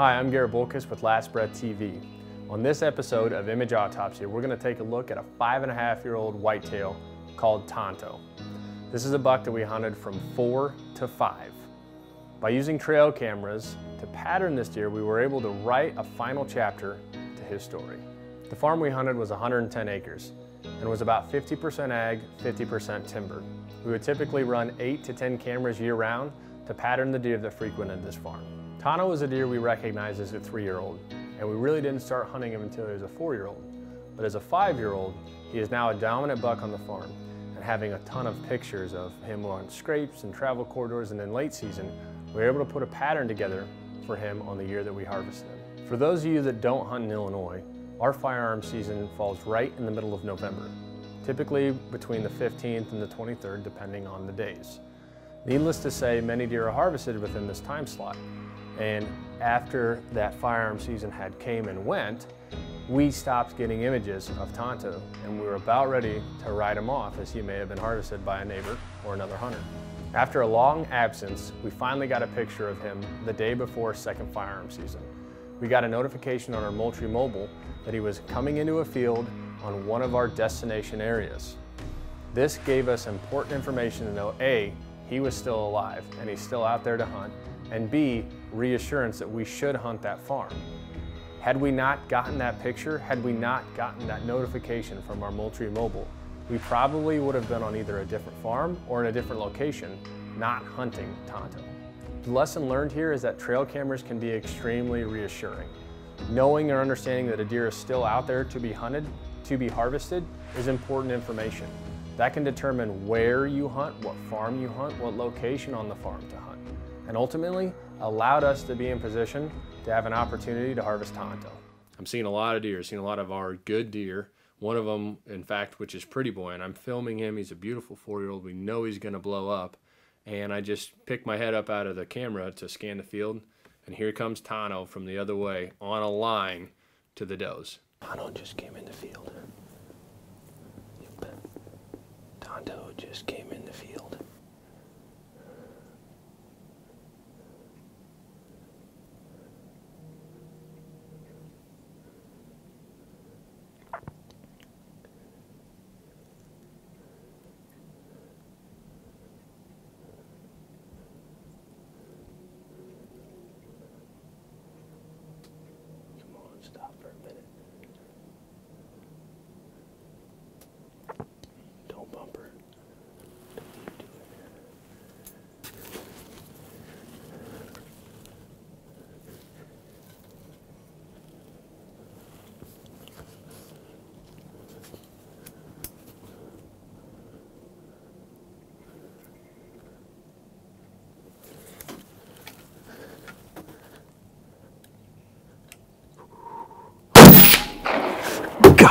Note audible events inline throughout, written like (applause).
Hi, I'm Garrett Bulkus with Last Breath TV. On this episode of Image Autopsy, we're going to take a look at a five and a half year old whitetail called Tanto. This is a buck that we hunted from four to five. By using trail cameras to pattern this deer, we were able to write a final chapter to his story. The farm we hunted was 110 acres and was about 50% ag, 50% timber. We would typically run 8 to 10 cameras year round to pattern the deer that frequented this farm. Tanto was a deer we recognized as a three-year-old, and we really didn't start hunting him until he was a four-year-old. But as a five-year-old, he is now a dominant buck on the farm, and having a ton of pictures of him on scrapes and travel corridors, and in late season, we were able to put a pattern together for him on the year that we harvested him. For those of you that don't hunt in Illinois, our firearm season falls right in the middle of November, typically between the 15th and the 23rd, depending on the days. Needless to say, many deer are harvested within this time slot, and after that firearm season had came and went, we stopped getting images of Tanto and we were about ready to write him off as he may have been harvested by a neighbor or another hunter. After a long absence, we finally got a picture of him the day before second firearm season. We got a notification on our Moultrie mobile that he was coming into a field on one of our destination areas. This gave us important information to know A, he was still alive and he's still out there to hunt, and B, reassurance that we should hunt that farm. Had we not gotten that picture, had we not gotten that notification from our Moultrie mobile, we probably would have been on either a different farm or in a different location, not hunting Tanto. The lesson learned here is that trail cameras can be extremely reassuring. Knowing or understanding that a deer is still out there to be hunted, to be harvested, is important information. That can determine where you hunt, what farm you hunt, what location on the farm to hunt and ultimately allowed us to be in position to have an opportunity to harvest Tanto. I'm seeing a lot of deer, seeing a lot of our good deer. One of them, in fact, which is Pretty Boy, and I'm filming him. He's a beautiful four-year-old. We know he's going to blow up. And I just picked my head up out of the camera to scan the field, and here comes Tanto from the other way on a line to the does. Tanto just came in the field. Tanto just came in the field. Come on, stop for a minute. Don't bump her. Don't you do it.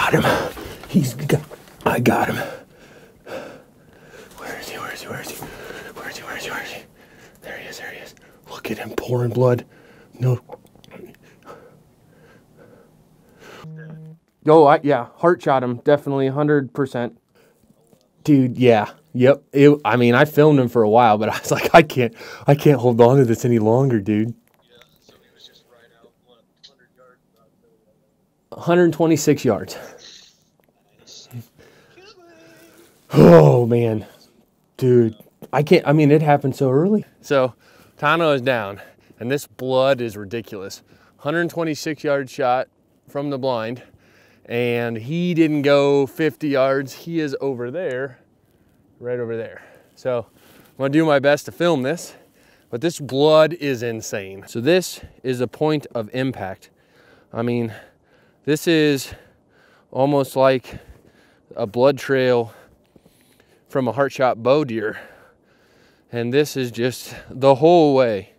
Got him. He's got. I got him. Where is he? Where is he? Where is he? Where is he? Where is he? Where is he? There he is. There he is. Look at him pouring blood. No. Oh, I, yeah, heart shot him. Definitely 100%. Dude, yeah. Yep. It, I mean, I filmed him for a while, but I was like, I can't, I can't hold on to this any longer, dude. 126 yards. Oh man, dude, I can't. I mean, it happened so early. So, Tanto is down, and this blood is ridiculous. 126 yard shot from the blind, and he didn't go 50 yards. He is over there, right over there. So, I'm gonna do my best to film this, but this blood is insane. So this is a point of impact. I mean, this is almost like a blood trail from a heart shot bow deer. And this is just the whole way.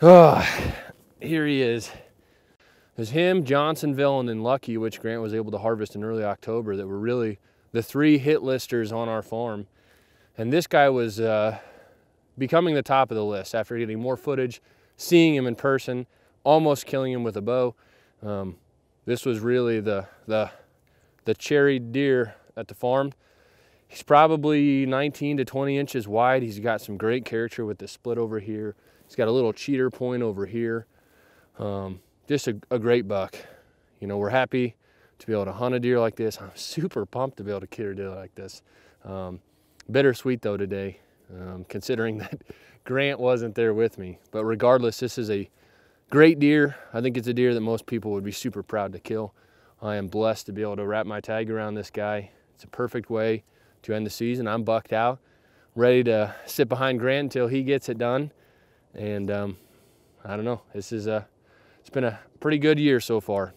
Ah, here he is. There's him, Johnsonville, and then Lucky, which Grant was able to harvest in early October, that were really the three hit listers on our farm. And this guy was uh, becoming the top of the list after getting more footage, seeing him in person, almost killing him with a bow. Um, this was really the, the, the cherry deer at the farm. He's probably 19 to 20 inches wide. He's got some great character with the split over here. He's got a little cheater point over here. Um, just a, a great buck. You know, we're happy to be able to hunt a deer like this. I'm super pumped to be able to kill a deer like this. Um, bittersweet though today, um, considering (laughs) that Grant wasn't there with me. But regardless, this is a great deer. I think it's a deer that most people would be super proud to kill. I am blessed to be able to wrap my tag around this guy. It's a perfect way to end the season. I'm bucked out, ready to sit behind Grant until he gets it done. And um, I don't know, this is a, it's been a pretty good year so far.